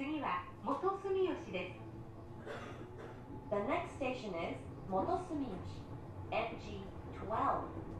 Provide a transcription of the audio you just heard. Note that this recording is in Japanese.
次は元住吉です The next station is 元住吉 MG12「